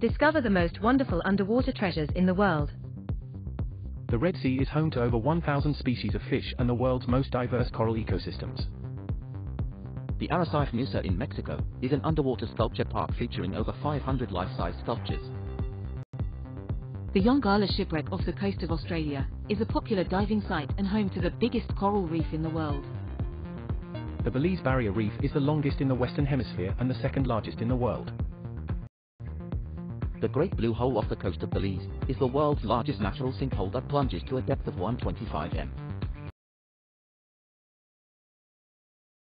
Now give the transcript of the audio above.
Discover the most wonderful underwater treasures in the world. The Red Sea is home to over 1,000 species of fish and the world's most diverse coral ecosystems. The Arrecife Musa in Mexico is an underwater sculpture park featuring over 500 life-size sculptures. The Yongala shipwreck off the coast of Australia is a popular diving site and home to the biggest coral reef in the world. The Belize Barrier Reef is the longest in the Western Hemisphere and the second largest in the world. The Great Blue Hole off the coast of Belize is the world's largest natural sinkhole that plunges to a depth of 125 m.